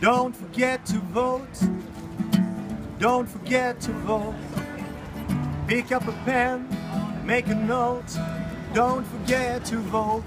Don't forget to vote. Don't forget to vote. Pick up a pen, make a note. Don't forget to vote.